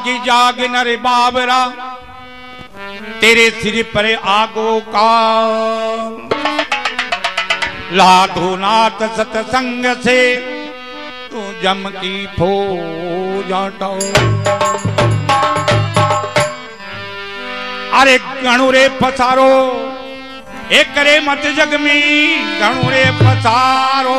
जागी, जाग नर बाबरा तेरे सिर पर आगो का। लाधो नाथ सतसंग से तू जम की फो जाटो अरे गणु रे पसारो, एक करे मत जग में गणु रे पसारो।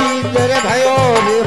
रे पींदर भयो रे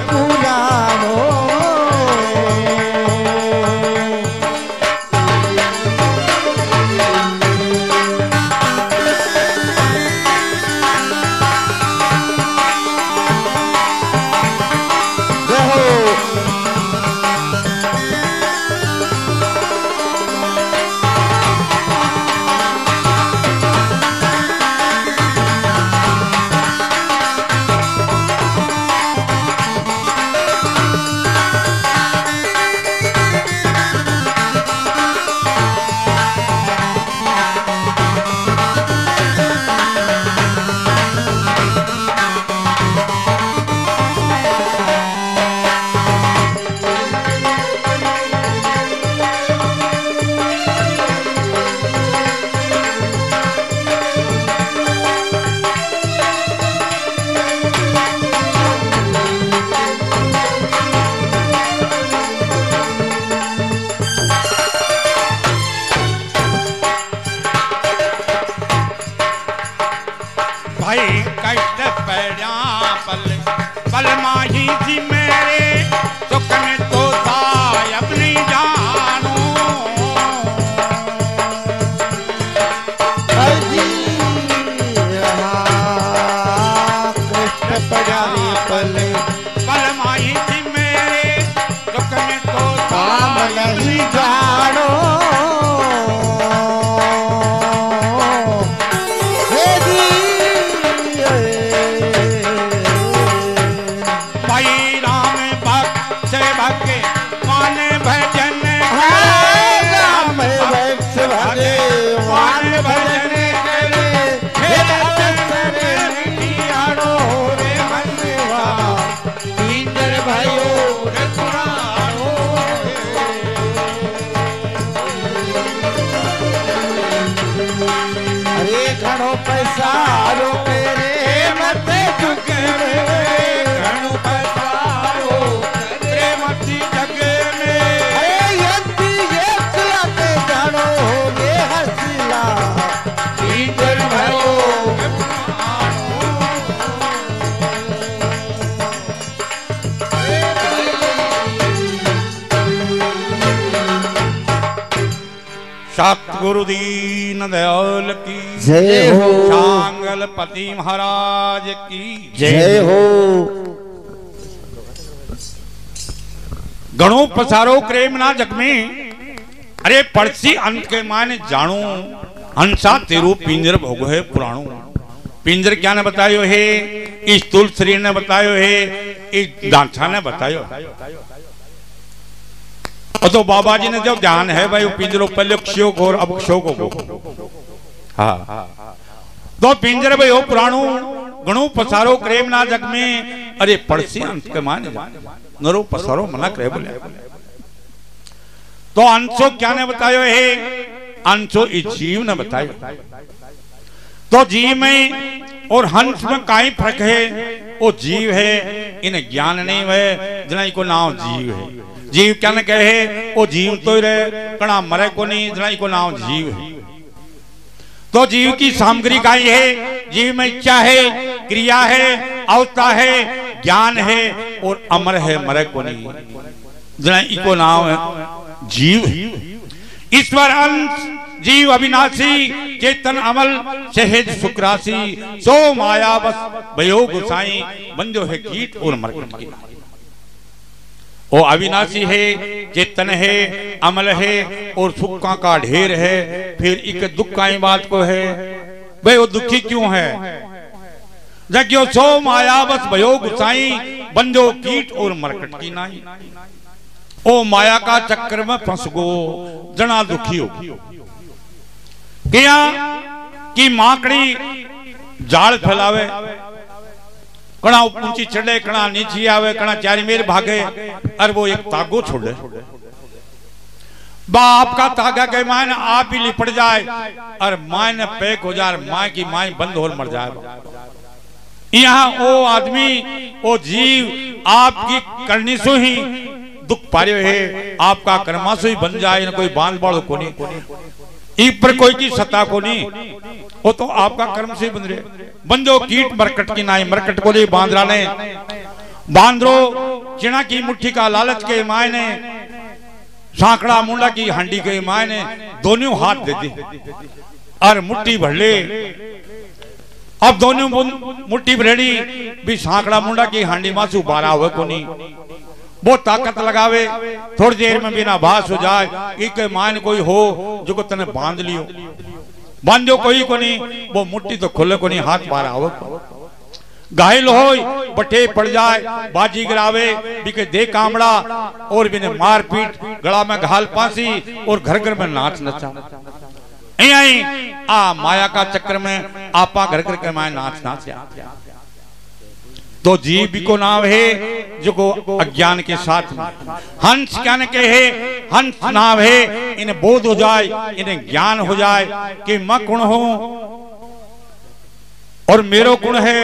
सतगुरु दीन दयाल की जय हो शांगल पति महाराज की जय हो ઘણો પસારો પ્રેમના જગમે અરે પડસી અંત के माने जाणू हंसा तेरू पिंजर भोग है पुराणो पिंजर क्या ने बतायो है इस तुलश्री ने बतायो है इस दांछा ने बतायो और तो बाबा जी ने जो ध्यान है भाई वो तो पिंजर भाई पुराणो घणो पसारो प्रेम ना जग में। अरे, पड़सी अंत के माने नरो पसारो मना करे बोले। तो अंशो क्या ने बतायो है? अंशो इस जीव ने बतायो। तो जीव में और हंस में काई फ़र्क है? वो जीव है, इन्हें ज्ञान नहीं है जना को नाम जीव है। जीव क्या ने कहे? वो जीव तो ही रहे, कणा मरे को नहीं जना को नाम जीव है। तो जीव की सामग्री का ही जीव में इच्छा है, क्रिया है अवता है, ज्ञान है और अमर है मरे को नहीं इको नाम है, जीव ईश्वर अंश, जीव अविनाशी, चेतन अमल सहज सुखराशि सो माया बस भयो गुसाई, बंजो है कीट और मरकट की वो अविनाशी है, चेतन है, अमल है और सुखा का ढेर है, फिर एक दुख का ही बात को है। भाई, वो दुखी क्यों है? जग्यो सो माया बस भयो गुसाई, बंजो कीट और मरकट की नाई। ओ माया का चक्कर में फंस गो जना दुखी हो क्या कि माकड़ी जाल फैलावे? कणा ऊँची चढ़े कणा नीची आवे कणा चारी मेर भागे और वो एक तागो छोड़े बाप का तागा के माय आप ही लिपट जाए और माय ने पैक हो जाए माय की माय बंद हो मर जाए यहाँ वो आदमी वो जीव आपकी करनी सो ही दुख पारे है आपका कर्मा से ही बन जाए कोई बाँध बाढ़ को नहीं पर कोई की सत्ता को नहीं वो तो आपका कर्म से बन रहे। बंदो कीट मरकट की नाई, मरकट बाँध रहा ने। बांधरो चिना की मुट्ठी का लालच के माय ने। सांकड़ा मुंडा की हंडी के माय ने। दोनों हाथ दे दी और मुट्ठी भर ले। अब दोनों मुट्ठी भरेड़ी भी सांकड़ा मुंडा की हांडी मासू बारा हुए को वो ताकत लगावे। थोड़ी देर में बिना भास हो जाए। एक मान कोई हो, जो को तने बाँध लियो। बांधो कोई कोनी वो मुट्टी तो खोले कोनी हाथ बारा हो घायल हो बटे पड़ जाए, बाजी गिरावे, बिके दे कामड़ा, और बिने मार पीट गला में घाल पासी, और घर घर में नाच नचा। आ माया का चक्कर में आपा घर घर के माए नाच नाच तो जीव को नाम है, जो को अज्ञान के साथ हंस क्या के है हंस नाम है। इन्हें बोध हो जाए इन्हें ज्ञान हो जाए कि मैं गुण हूँ? और मेरो गुण है?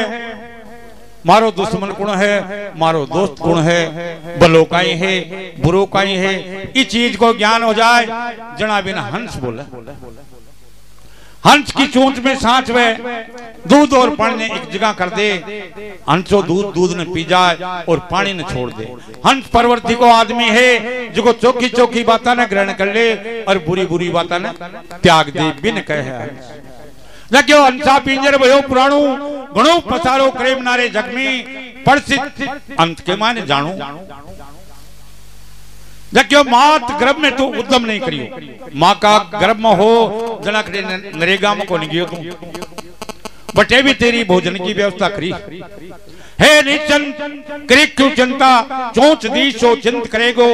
मारो दुश्मन गुण है? मारो दोस्त गुण है? बलो का ही है, बुरो का ही है। इस चीज़ को ज्ञान हो जाए जना बिना हंस बोले। हंस की चोंच में सांच वे दूध और पानी ने एक जगह कर दे। हंसो दूध दूध ने पी जाए और पानी ने छोड़ दे। हंस परवर्ती को आदमी है जो चौकी चौकी बातें ने ग्रहण कर ले और बुरी बुरी बातें ने त्याग दे, बिन कहे लग्यो हंसा पिंजर भयो पुराणु, घणो पसारो क्रेम नारे जग में अंत के माने जानू देखियो मात गर्भ में तो उद्यम नहीं करियो। माँ का गर्भ में हो जनक नरेगा में को नहीं गयो तुम बटे भी तेरी भोजन की व्यवस्था करी। हे निचन, करे क्यों चिंता? चोंच दी सो चिंत करेगो।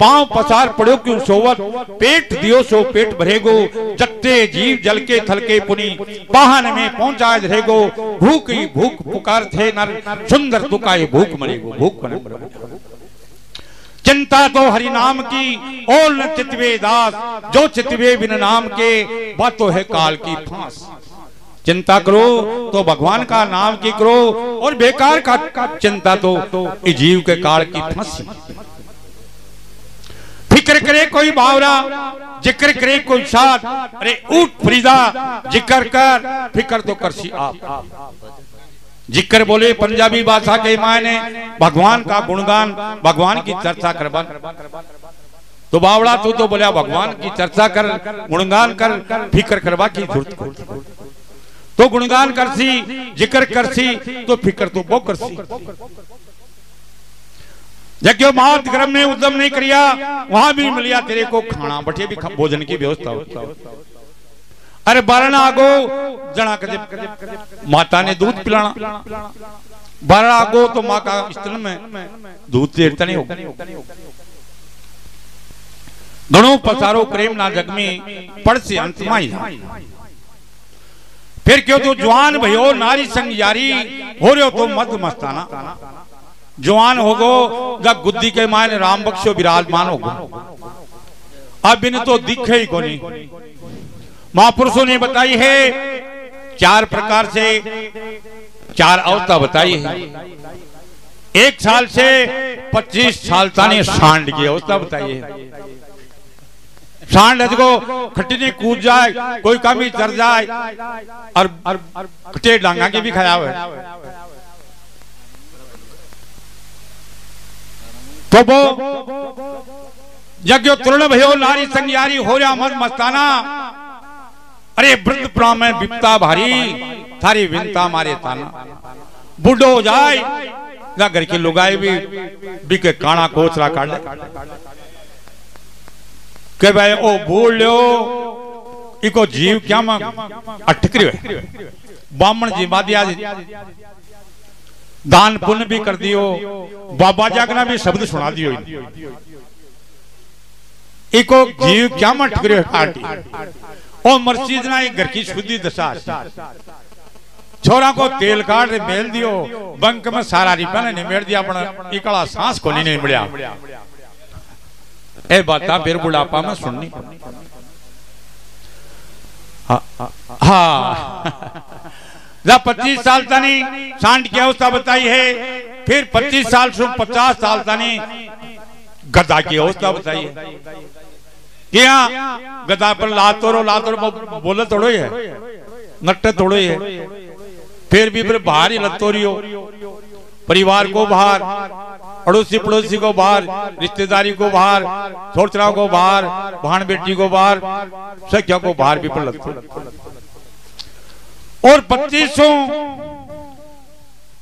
पाँव पसार पड़ो क्यों सोवत? पेट दियो सो पेट भरेगो। जत्ते जीव जल के थल के पुनी। पाहन में पहुँचा रहेगो। भूख ही भूख पुकार थे नर। सुंदर तुकाए भूख मरेगो। भूख मरेगो चिंता तो हरि नाम की न चितवे दास, जो चितवे बिन नाम के, बात तो है काल की फांस। चिंता करो तो भगवान का नाम की करो, और बेकार का चिंता तो जीव के काल की फांसी। फ़िक्र करे कोई बावरा, ज़िक्र करे कोई साथ, अरे उठ फरीदा, ज़िक्र कर, फ़िक्र तो कर सी आप। ज़िक्र बोले, पंजाबी भाषा के मायने भगवान का गुणगान, भगवान की चर्चा करवा तो बावड़ा तू तो बोलिया, भगवान की चर्चा कर, गुणगान कर, फ़िक्र करवा की ज़रूरत तो गुणगान कर सी ज़िक्र कर सी तो फ़िक्र तो बो कर सी जब क्यों महात ग्रह में उद्यम नहीं करिया, वहाँ भी मिलिया तेरे को खाना बटे भी भोजन की व्यवस्था होती अरे बारना आगो जना कदे माता ने दूध पिलाना। बारना आगो तो माँ का स्तन में, दूध तेरता नहीं होगा। घणो पसारो प्रेम ना जग में पड़ से अंत माई फिर क्यों तो जवान भयो नारी संग यारी, हो रहे हो तो मत मस्ताना। जवान होगो, जब गुद्दी के मायने राम बख्शो विराजमान होगो। अब इन तो दिखे ही को नहीं महापुरुषों ने बताई है, चार प्रकार से चार अवस्था बताई है। एक साल से पच्चीस साल तानी सांड की अवस्था बताई है। सांड को खट्टी कूद जाए, कोई कमी चढ़ जाए, और खट्टे डांगा के भी खराब हुआ तो वो यज्ञ तुरण भयो, नारी संज्ञारी हो रहा मत मस्ताना अरे वृद्ध ब्राह्मण विपता भारी, थारी विनता मारे ताना। बुढ़ो हो जाए ना घर के लुगाई भी, बिके काना कोचरा काट के भाई, ओ बोल लो, इको जीव क्या मा अटक है? बामण जी बादिया जी, दान पुण्य भी कर दियो, बाबा जागना भी शब्द सुना दियो। इको जीव क्या मट करियो काटी ओ मर्सीद ना घर की शुद्धि दशा छोरा को तेल काट रे मेल दियो बंक में सारा रिपा ने मेल दिया अपना इकड़ा सांस को नहीं मिलया ए बाता फिर बुढ़ापा में सुननी हाँ जब पच्चीस साल तनी सांड की अवस्था बताई है फिर पच्चीस साल से पचास साल तनी गदा की अवस्था बताई है क्या? गदा पर लातोरो लातोरो बोले थोड़ो ही। है। नट्टे थोड़ो ही। है। फिर भी फिर बाहर ही लतोरी हो परिवार को बाहर अड़ोसी पड़ोसी को बाहर रिश्तेदारी को बाहर छोटरा को बाहर बहन बेटी को बाहर सख्या को बाहर भी पर और पच्चीसों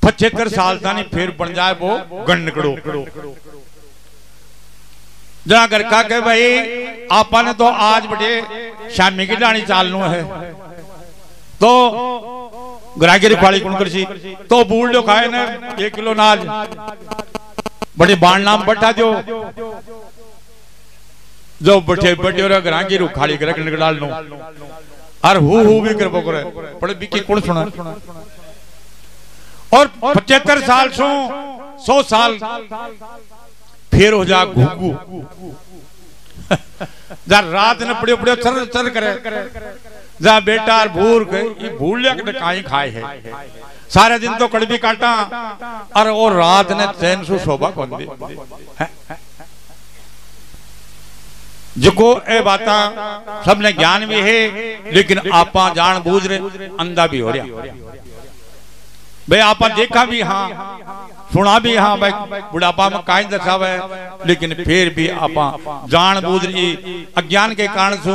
पचहत्तर साल तानी फिर बन जाए वो गंडकड़ो जरा घर का के भाई आपा ने तो आज बटे शामी की डाणी चालनू है। तो ग्राहकी खाली कौन करसी? तो बूढ़ जो खाए ना, एक किलो नाज बड़े बाण नाम बैठा दो जो बैठे बैठे और ग्राहकी खाली कर डाल नो और हु हु भी कृपा करे। पढ़े बिकी कौन सुना और पचहत्तर साल सो, सौ साल फिर हो जा घुगु जा रात ने पड़े पड़े चर जा बेटा और भूर के ये भूल लिया कि काई खाए है। सारे दिन तो कड़बी काटा। और वो रात ने चैन सु शोभा कौन दी? जिको ए बाता सबने ज्ञान भी है, लेकिन आपा जान बूझ रहे, अंधा भी हो रहा। भाई आपा देखा भी हाँ। सुना भी हाँ भाई, बुढ़ापा में काई दर्शावे लेकिन फिर भी आपा जान बूझ रही अज्ञान के कारण सु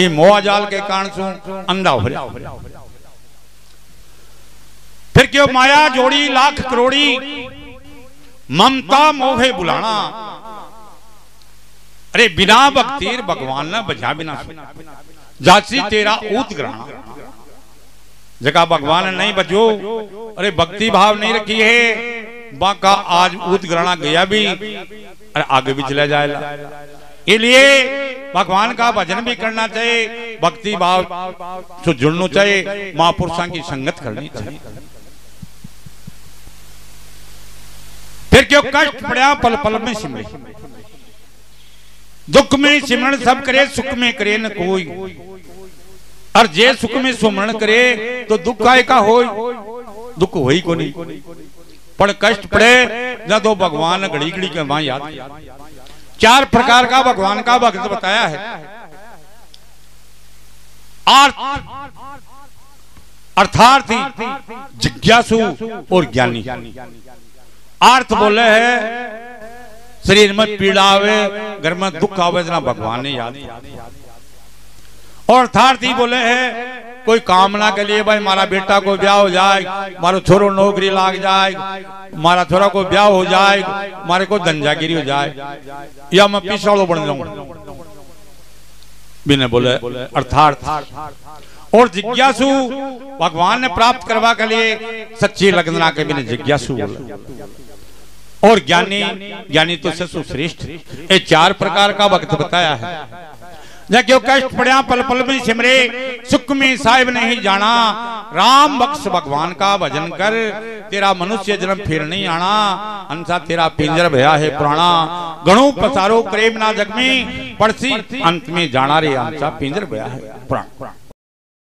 ये मोह जाल के कारण सु अंधा हो फिर क्यों माया जोड़ी, लाख करोड़ी, ममता मोहे बुलाना? अरे बिना भक्ति भगवान ने बजा बिना जाची तेरा ऊत ग्रहण जगह भगवान नहीं बचो अरे भक्ति भाव नहीं रखी है। बाका आज ऊत ग्रहणा गया भी, अरे आगे भी चला जाएगा इसलिए भगवान का भजन भी करना चाहिए, भक्ति भाव से जुड़ना चाहिए, महापुरुषों की संगत करनी चाहिए। फिर क्यों कष्ट पड़ा पल पल में सिमरे। दुख में सिमरण सब करे, सुख में करे न कोई। और जे सुख में सुमरण करे तो दुख आए का हो दुख हो ही को नहीं पर कष्ट पड़े, न तो भगवान घड़ी घड़ी के वहाँ याद चार प्रकार का भगवान का भक्त बताया है। अर्थार्थी जिज्ञासु और ज्ञानी। अर्थ बोले है, शरीर में पीड़ा आवे, घर में दुख आवे ना भगवान ने याद और अर्थार्थी बोले है, कोई कामना के लिए भाई, मारा बेटा को ब्याह हो जाए, मारो छोरो नौकरी लाग जाए, मारा छोरा को ब्याह हो जाए, मारे को धंजागिरी हो जाए, या मैं पिछड़ो बन जाऊँ। बिना बोले अर्थार्थ और जिज्ञासु भगवान ने प्राप्त करवा के लिए सच्ची लगना के बिना जिज्ञासु बोले। और ज्ञानी ज्ञानी तो सबसे श्रेष्ठ। ये चार प्रकार का वक्त बताया है। जो कष्ट पड़ा पल पल में सिमरे सुख में साहिब नहीं जाना राम बख्श भगवान का भजन कर तेरा मनुष्य जन्म फिर नहीं आना अंसा तेरा पिंजर भया है पुराना गणु पसारो प्रेम ना जग में पड़सी अंत में जाना रे अंसा पिंजर भया है पुराण